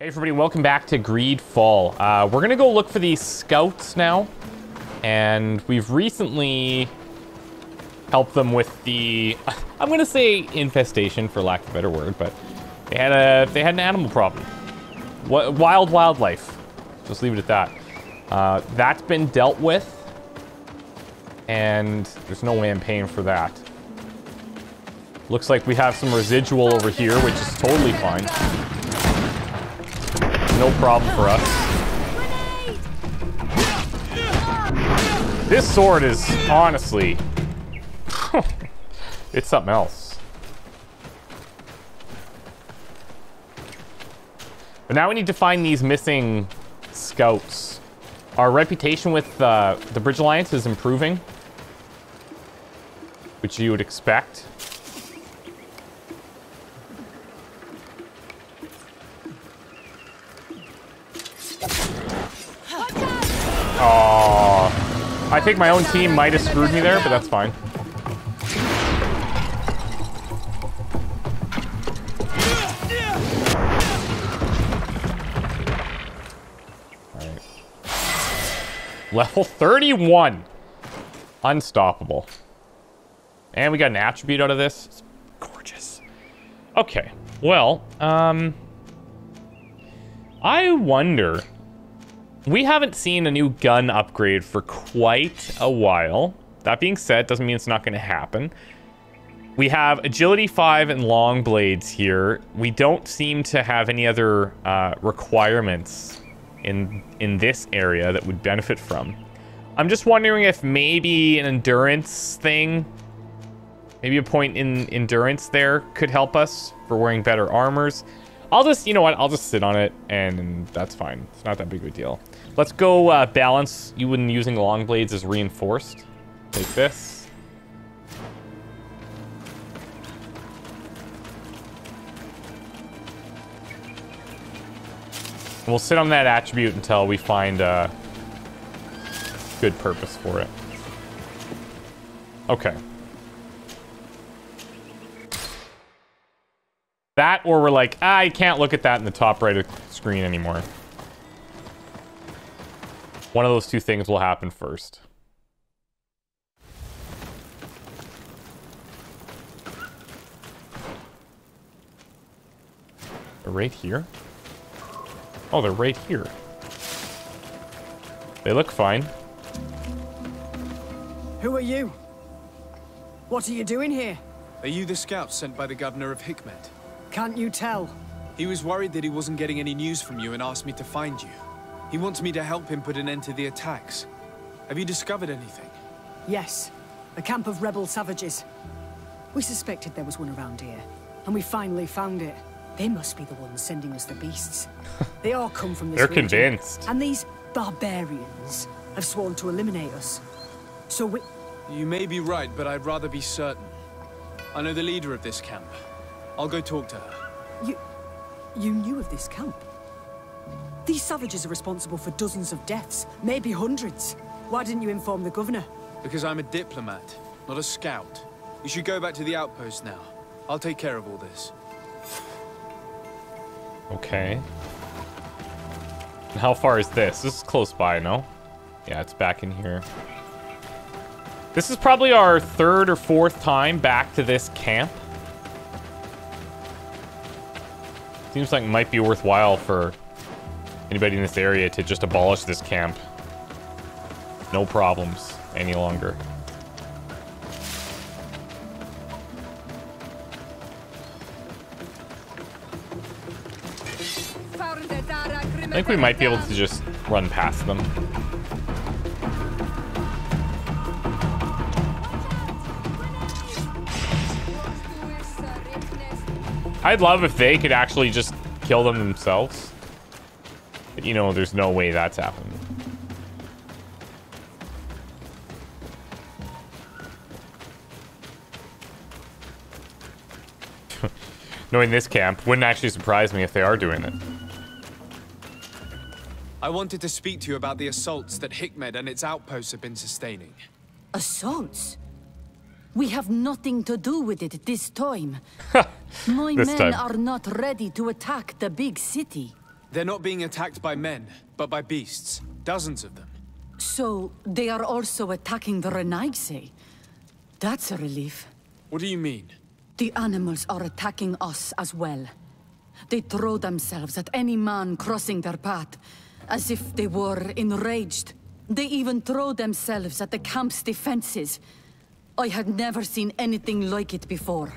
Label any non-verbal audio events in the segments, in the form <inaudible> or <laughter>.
Hey everybody, welcome back to Greedfall. Uh, we're gonna go look for these scouts now, and we've recently helped them with the, <laughs> I'm gonna say infestation for lack of a better word, but they had a they had an animal problem, What wild wildlife. Just leave it at that. Uh, that's been dealt with, and there's no way I'm paying for that. Looks like we have some residual over here, which is totally fine no problem for us. This sword is honestly, <laughs> it's something else. But now we need to find these missing scouts. Our reputation with uh, the Bridge Alliance is improving, which you would expect. Oh, I think my own team might have screwed me there, but that's fine. Level 31. Unstoppable. And we got an attribute out of this. It's gorgeous. Okay. Well, um... I wonder we haven't seen a new gun upgrade for quite a while. That being said, doesn't mean it's not going to happen. We have Agility 5 and long blades here. We don't seem to have any other uh, requirements in, in this area that would benefit from. I'm just wondering if maybe an endurance thing, maybe a point in endurance there could help us for wearing better armors. I'll just, you know what, I'll just sit on it and that's fine. It's not that big of a deal. Let's go uh, balance you when using long blades as reinforced. Take this. we'll sit on that attribute until we find a good purpose for it. Okay. That, or we're like, ah, I can't look at that in the top right of the screen anymore. One of those two things will happen first. They're right here? Oh, they're right here. They look fine. Who are you? What are you doing here? Are you the scout sent by the governor of Hikmet? Can't you tell? He was worried that he wasn't getting any news from you and asked me to find you. He wants me to help him put an end to the attacks. Have you discovered anything? Yes. A camp of rebel savages. We suspected there was one around here, and we finally found it. They must be the ones sending us the beasts. <laughs> they all come from this They're region, convinced. And these barbarians have sworn to eliminate us. So we... You may be right, but I'd rather be certain. I know the leader of this camp. I'll go talk to her. You... you knew of this camp? These savages are responsible for dozens of deaths, maybe hundreds. Why didn't you inform the governor? Because I'm a diplomat, not a scout. You should go back to the outpost now. I'll take care of all this. Okay. And how far is this? This is close by, no? Yeah, it's back in here. This is probably our third or fourth time back to this camp. Seems like it might be worthwhile for anybody in this area to just abolish this camp. No problems any longer. I think we might be able to just run past them. I'd love if they could actually just kill them themselves. But you know, there's no way that's happening. <laughs> Knowing this camp wouldn't actually surprise me if they are doing it. I wanted to speak to you about the assaults that Hikmet and its outposts have been sustaining. Assaults? We have nothing to do with it this time. <laughs> My this men time. are not ready to attack the big city. They're not being attacked by men, but by beasts. Dozens of them. So, they are also attacking the Renaigse? That's a relief. What do you mean? The animals are attacking us as well. They throw themselves at any man crossing their path, as if they were enraged. They even throw themselves at the camp's defenses. I had never seen anything like it before.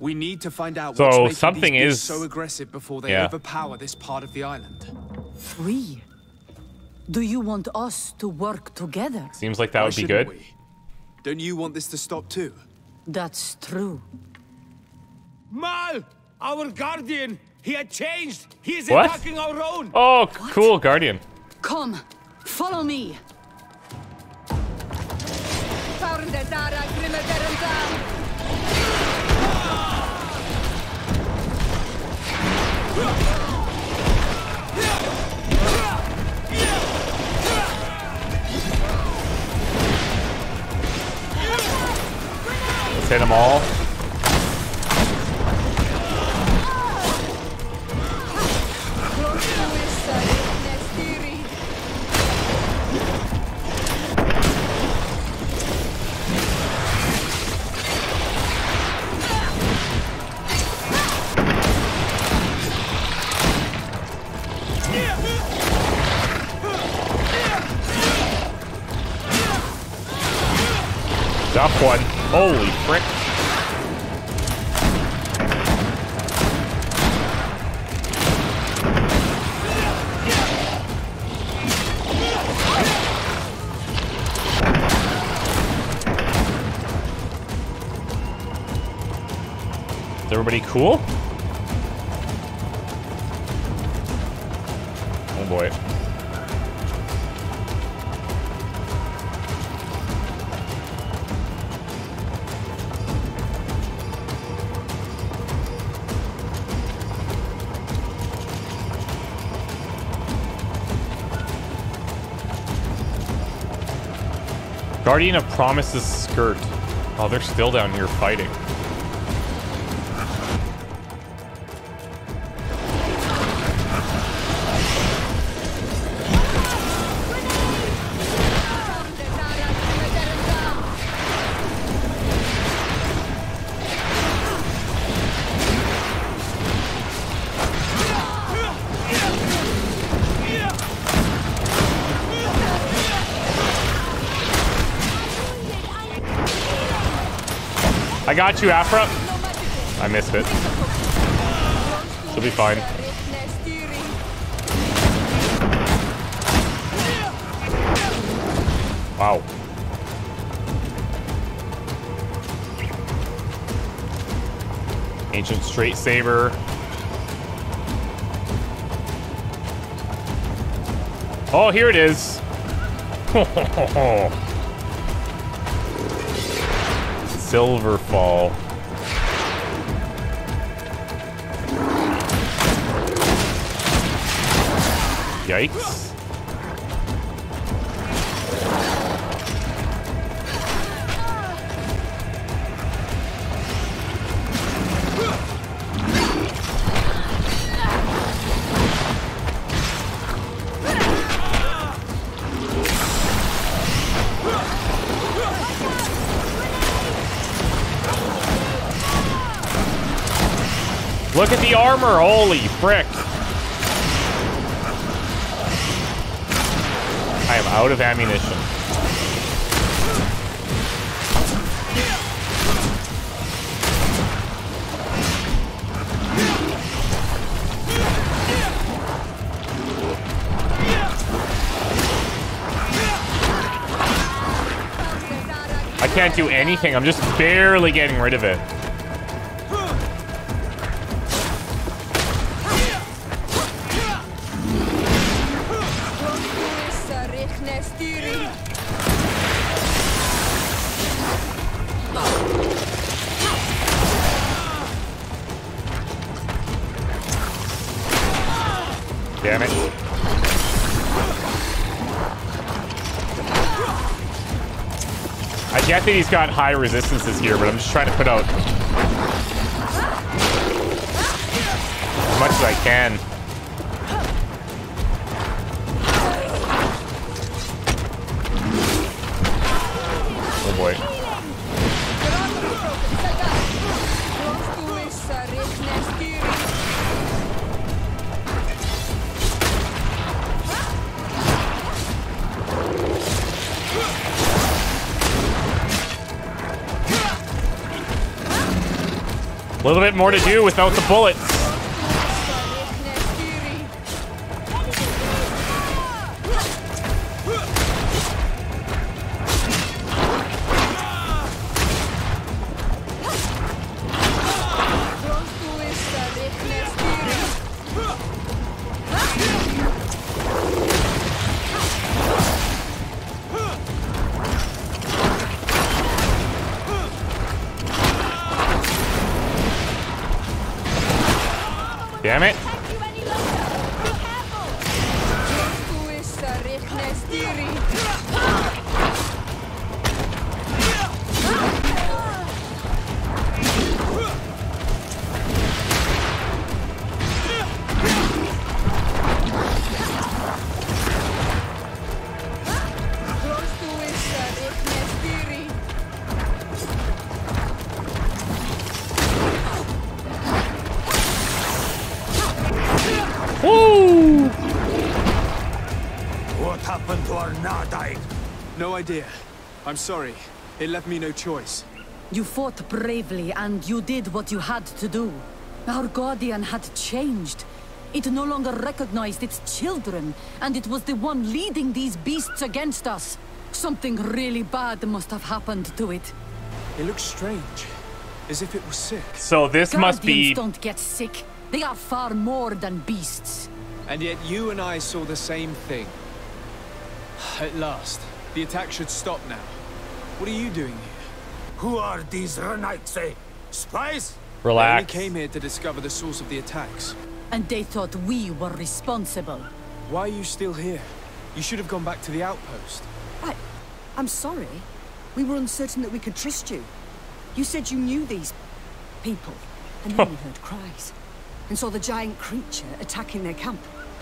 We need to find out So, what's making something these is- so aggressive before they Yeah. overpower this part of the island. We? Do you want us to work together? Seems like that Why would be good. we? Don't you want this to stop too? That's true. Mal! Our guardian! He had changed! He is What? attacking our own! Oh, c- cool, Guardian. Come, follow me. Let's hit them all. Up one. Holy frick. Is everybody cool? Guardian of Promise's skirt. Oh, they're still down here fighting. Got you, Aphra. I missed it. She'll be fine. Wow. Ancient straight saber. Oh, here it is. <laughs> Silverfall. Yikes. Armor. Holy frick. I am out of ammunition. I can't do anything. I'm just barely getting rid of it. That he's got high resistances here, but I'm just trying to put out as much as I can. Little bit more to do without the bullets. Idea. I'm sorry. It left me no choice. You fought bravely and you did what you had to do. Our guardian had changed. It no longer recognized its children, and it was the one leading these beasts against us. Something really bad must have happened to it. It looks strange. As if it was sick. So this must Guardians be don't get sick. They are far more than beasts. And yet you and I saw the same thing. At last. The attack should stop now. What are you doing here? Who are these Renaigse? Eh? Spies? I only relax. came here to discover the source of the attacks. And they thought we were responsible. Why are you still here? You should have gone back to the outpost. I... I'm sorry. We were uncertain that we could trust you. You said you knew these... people. And then <laughs> we heard cries. And saw the giant creature attacking their camp.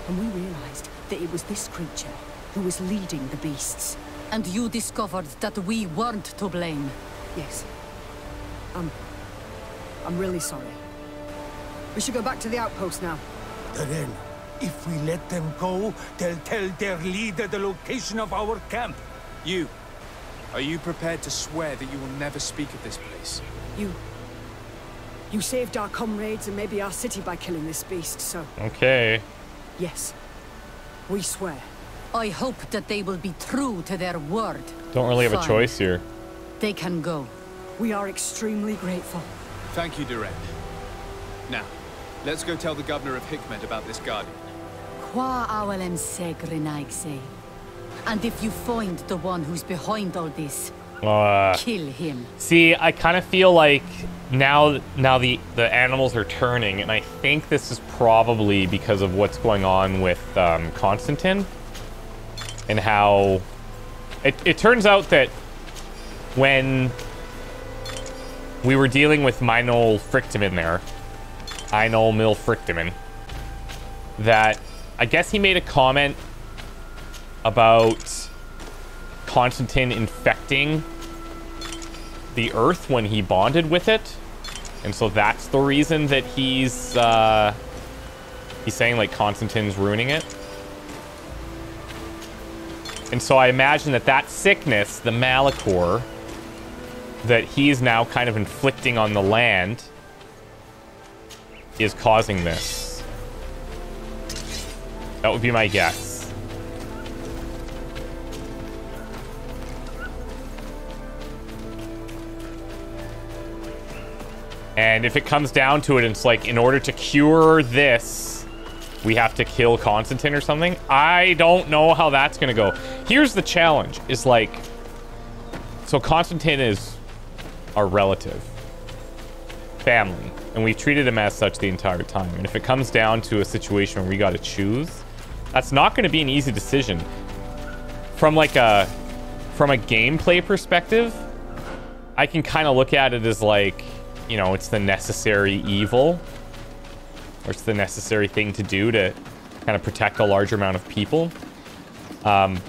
And we realized that it was this creature who was leading the beasts. And you discovered that we weren't to blame. Yes. I'm... I'm really sorry. We should go back to the outpost now. Then, if we let them go, they'll tell their leader the location of our camp. You. Are you prepared to swear that you will never speak of this place? You... You saved our comrades and maybe our city by killing this beast, so... Okay. Yes. We swear. I hope that they will be true to their word. Don't really have a choice here. They can go. We are extremely grateful. Thank you, Duran. Now, let's go tell the governor of Hikmet about this guardian. Qua awelem segrenaigse. And if you find the one who's behind all this, Uh, kill him. see, I kind of feel like now now the the animals are turning, and I think this is probably because of what's going on with um, Constantine and how it it turns out that when we were dealing with Minol Frictimin there, Einol Mil Frictimin, that I guess he made a comment about Constantine infecting the Earth when he bonded with it, and so that's the reason that he's uh, he's saying like Constantine's ruining it. And so I imagine that that sickness, the Malichor, that he's now kind of inflicting on the land, is causing this. That would be my guess. And if it comes down to it, it's like, in order to cure this, we have to kill Constantine or something. I don't know how that's going to go. Here's the challenge, is like, so Constantine is our relative, family, and we've treated him as such the entire time. And if it comes down to a situation where we got to choose, that's not going to be an easy decision. From like a, from a gameplay perspective, I can kind of look at it as like, you know, it's the necessary evil, or it's the necessary thing to do to kind of protect a larger amount of people. Um,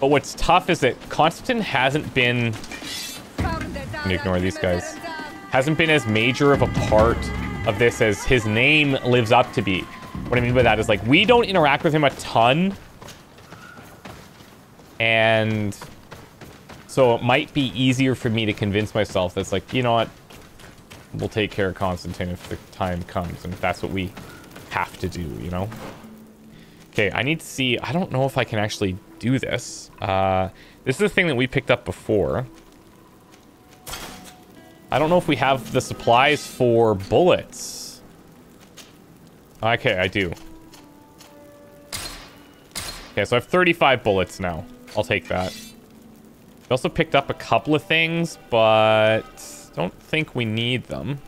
but what's tough is that Constantine hasn't been, ignore these guys, hasn't been as major of a part of this as his name lives up to be. What I mean by that is like, we don't interact with him a ton, and so it might be easier for me to convince myself that's like, you know what, we'll take care of Constantine if the time comes, and if that's what we have to do, you know? Okay, I need to see... I don't know if I can actually do this. Uh, this is a thing that we picked up before. I don't know if we have the supplies for bullets. Okay, I do. Okay, so I have 35 bullets now. I'll take that. We also picked up a couple of things, but don't think we need them.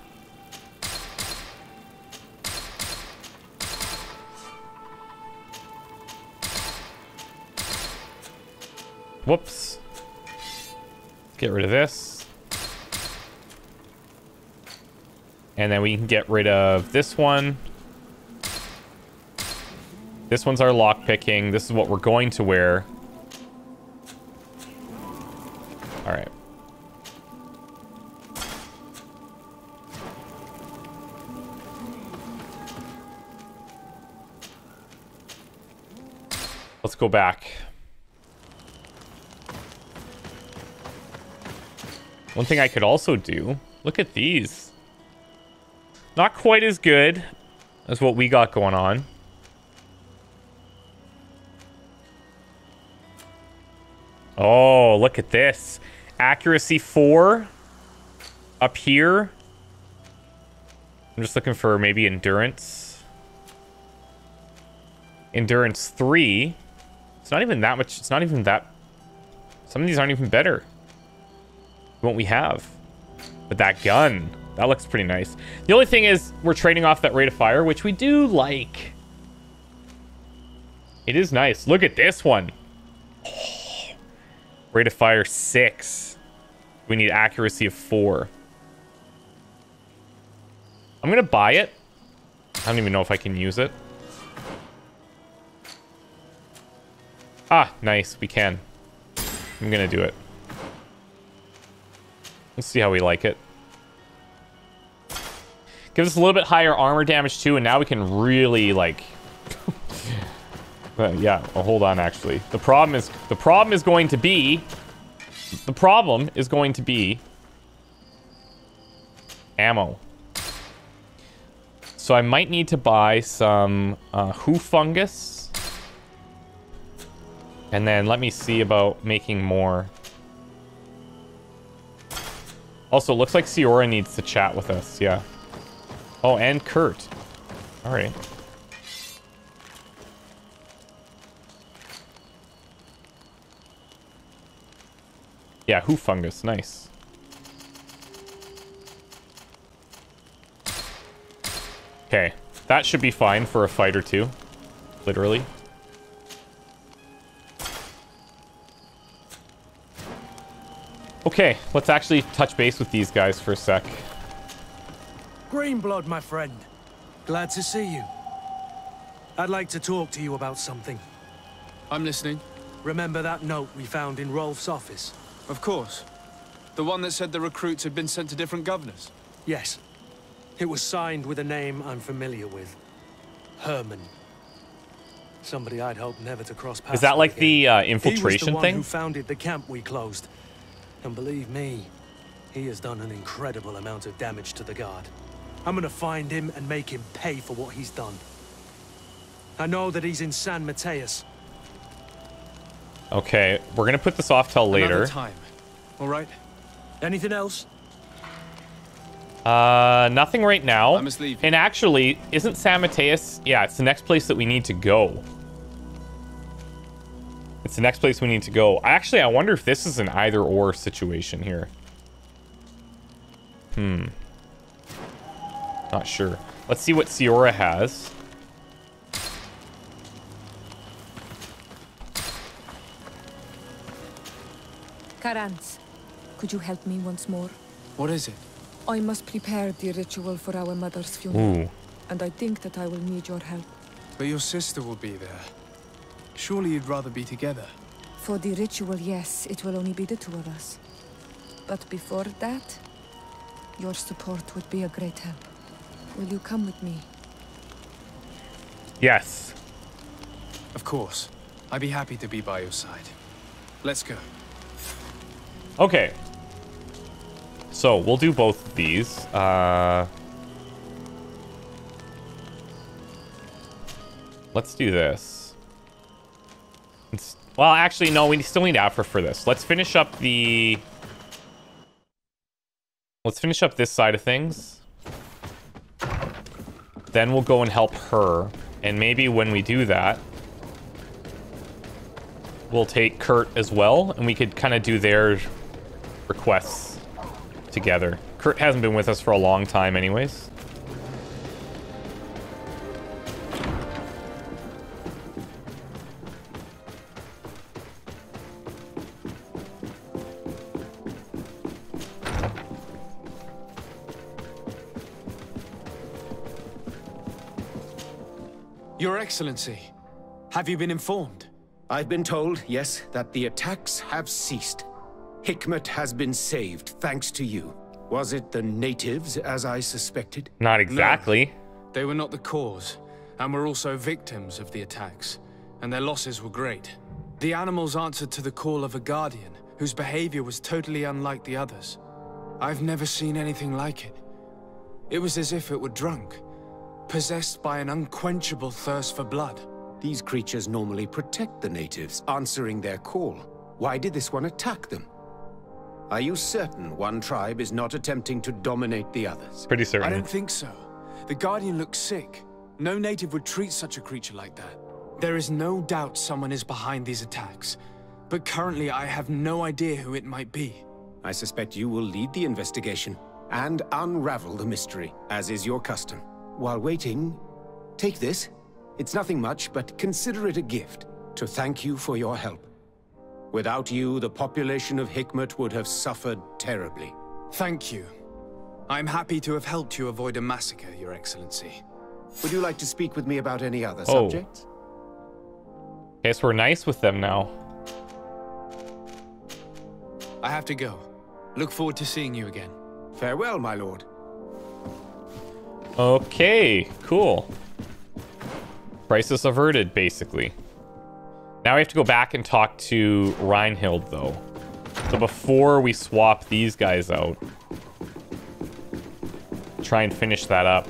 Whoops. Get rid of this. And then we can get rid of this one. This one's our lock picking. This is what we're going to wear. Go back. One thing I could also do, look at these. Not quite as good as what we got going on. Oh, look at this. Accuracy 4 up here. I'm just looking for maybe endurance. Endurance 3. It's not even that much. It's not even that... Some of these aren't even better. What we have. But that gun, that looks pretty nice. The only thing is we're trading off that rate of fire, which we do like. It is nice. Look at this one. Rate of fire six. We need accuracy of four. I'm gonna buy it. I don't even know if I can use it. Ah, nice. We can. I'm gonna do it. Let's see how we like it. Gives us a little bit higher armor damage too, and now we can really like <laughs> yeah, well, hold on actually. The problem is the problem is going to be the problem is going to be ammo. So I might need to buy some uh, hoof fungus. And then let me see about making more. Also, looks like Siora needs to chat with us, yeah. Oh, and Kurt. All right. Yeah, hoof fungus. Nice. Okay. That should be fine for a fight or two. Literally. Okay, let's actually touch base with these guys for a sec. Greenblood, my friend. Glad to see you. I'd like to talk to you about something. I'm listening. Remember that note we found in Rolf's office? Of course. The one that said the recruits had been sent to different governors. Yes. It was signed with a name I'm familiar with. Herman. Somebody I'd hoped never to cross paths Is that like again. the uh, He was infiltration the one thing? who founded the camp we closed. And believe me, he has done an incredible amount of damage to the Guard. I'm gonna find him and make him pay for what he's done. I know that he's in San Matheus. Okay, we're gonna put this off till later. Another time. All right. Anything else? Uh, nothing right now. I must leave. And actually, isn't San Matheus? Yeah, it's the next place that we need to go. It's the next place we need to go. Actually, I wonder if this is an either-or situation here. Hmm. Not sure. Let's see what Siora has. Karans, could you help me once more? What is it? I must prepare the ritual for our mother's funeral, Ooh. and I think that I will need your help. But your sister will be there. Surely you'd rather be together. For the ritual, yes, it will only be the two of us. But before that, your support would be a great help. Will you come with me? Yes. Of course. I'd be happy to be by your side. Let's go. Okay. So we'll do both of these. Uh, let's do this. Well, actually, no, we still need Aphra for this. Let's finish up the... Let's finish up this side of things. Then we'll go and help her. And maybe when we do that, we'll take Kurt as well, and we could kind of do their requests together. Kurt hasn't been with us for a long time anyways. Excellency, have you been informed? I've been told, yes, that the attacks have ceased. Hikmet has been saved, thanks to you. Was it the natives, as I suspected? Not exactly. They were not the cause, and were also victims of the attacks, and their losses were great. The animals answered to the call of a guardian, whose behavior was totally unlike the others. I've never seen anything like it. It was as if it were drunk, possessed by an unquenchable thirst for blood. These creatures normally protect the natives, answering their call. Why did this one attack them? Are you certain one tribe is not attempting to dominate the others? Pretty certain. I don't think so. The Guardian looks sick. No native would treat such a creature like that. There is no doubt someone is behind these attacks. But currently I have no idea who it might be. I suspect you will lead the investigation and unravel the mystery, as is your custom. While waiting, take this. It's nothing much, but consider it a gift to thank you for your help. Without you, the population of Hikmet would have suffered terribly. Thank you. I'm happy to have helped you avoid a massacre, Your Excellency. Would you like to speak with me about any other Oh. subjects? Guess we're nice with them now. I have to go. Look forward to seeing you again. Farewell, my lord. Okay, cool. Crisis averted, basically. Now we have to go back and talk to Reinhild, though. So before we swap these guys out, try and finish that up.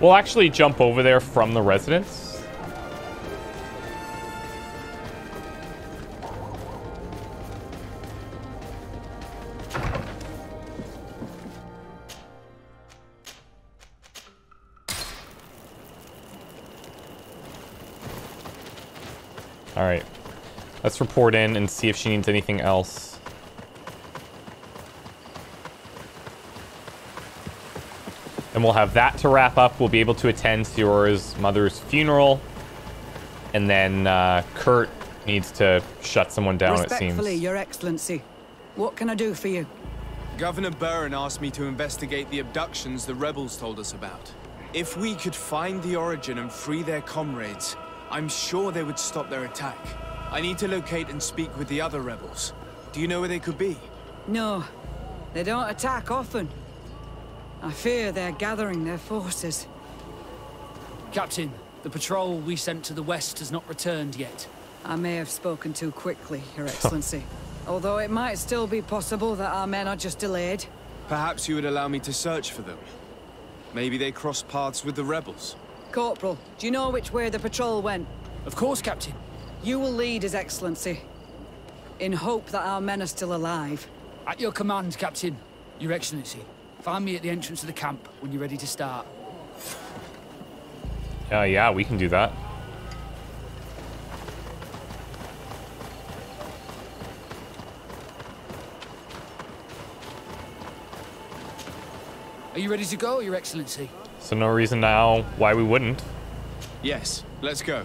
We'll actually jump over there from the residence. All right. Let's report in and see if she needs anything else. And we'll have that to wrap up. We'll be able to attend Siora's mother's funeral. And then uh, Kurt needs to shut someone down, it Respectfully, seems. Your Excellency. What can I do for you? Governor Burren asked me to investigate the abductions the rebels told us about. If we could find the origin and free their comrades, I'm sure they would stop their attack. I need to locate and speak with the other rebels. Do you know where they could be? No, they don't attack often. I fear they're gathering their forces. Captain, the patrol we sent to the west has not returned yet. I may have spoken too quickly, Your <laughs> Excellency. Although it might still be possible that our men are just delayed. Perhaps you would allow me to search for them. Maybe they crossed paths with the rebels. Corporal, do you know which way the patrol went? Of course, Captain. You will lead His Excellency. In hope that our men are still alive. At your command, Captain. Your Excellency. Find me at the entrance of the camp when you're ready to start. Uh, yeah, we can do that. Are you ready to go, Your Excellency? So no reason now why we wouldn't. Yes, let's go.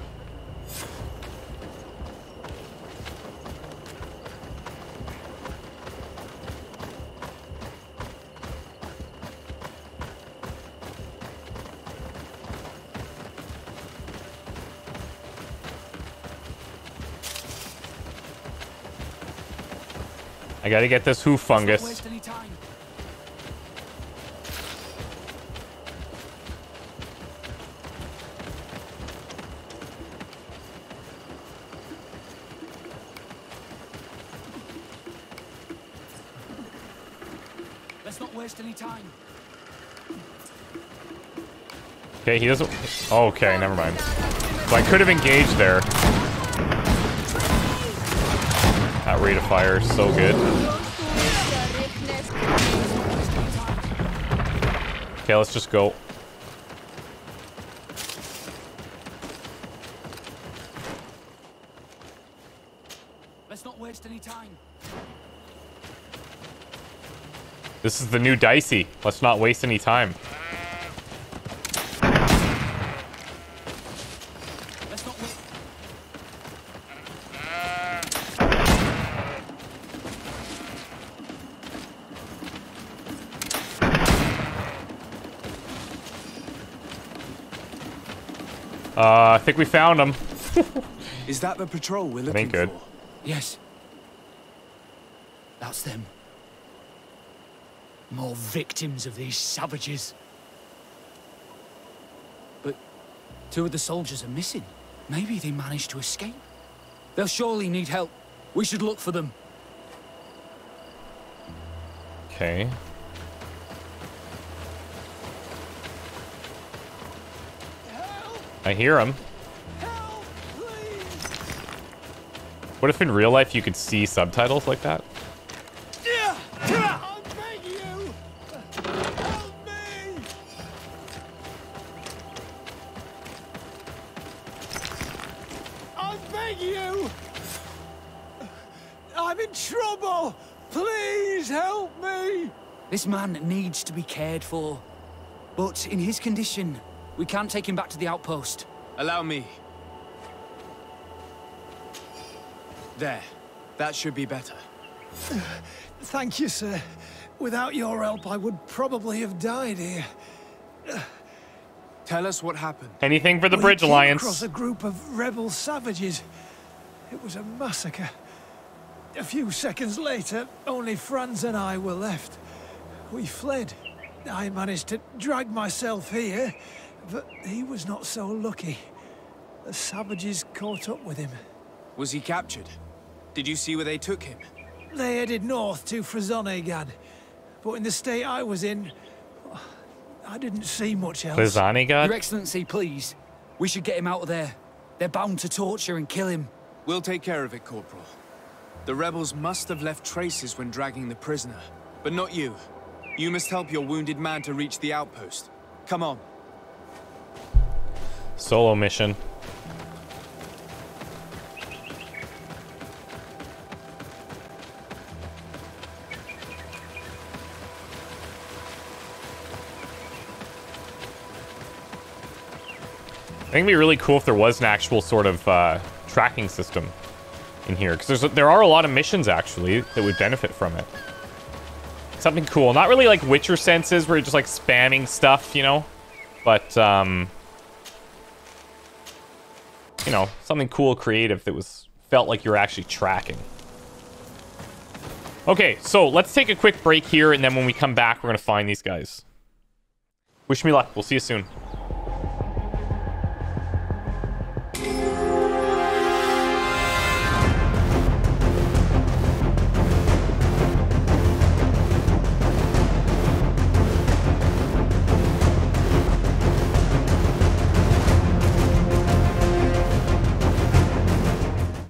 I gotta get this hoof fungus. Waste any time. Let's not waste any time. Okay, he doesn't... Okay, never mind. So I could have engaged there. That rate of fire so good. Okay, let's just go. Let's not waste any time. This is the new Dicey. Let's not waste any time. Think we found him. <laughs> Is that the patrol we're looking for? Yes. That's them. More victims of these savages. But two of the soldiers are missing. Maybe they managed to escape. They'll surely need help. We should look for them. Okay. I hear him. What if in real life you could see subtitles like that? I beg you! Help me! I beg you! I'm in trouble! Please help me! This man needs to be cared for. But in his condition, we can't take him back to the outpost. Allow me. There. That should be better. <sighs> Thank you, sir. Without your help, I would probably have died here. <sighs> Tell us what happened. Anything for the We Bridge came Alliance. across a group of rebel savages. It was a massacre. A few seconds later, only Franz and I were left. We fled. I managed to drag myself here, but he was not so lucky. The savages caught up with him. Was he captured? Did you see where they took him? They headed north to Frazonegan, but in the state I was in, I didn't see much else. Lizani Your? Excellency, please. We should get him out of there. They're bound to torture and kill him. We'll take care of it, Corporal. The rebels must have left traces when dragging the prisoner. But not you. You must help your wounded man to reach the outpost. Come on. Solo mission. Think it'd be really cool if there was an actual sort of uh, tracking system in here, because there are a lot of missions actually that would benefit from it. Something cool, not really like Witcher senses where you're just like spamming stuff, you know, but um, you know, something cool, creative that was felt like you're actually tracking. Okay, so let's take a quick break here, and then when we come back, we're gonna find these guys. Wish me luck. We'll see you soon.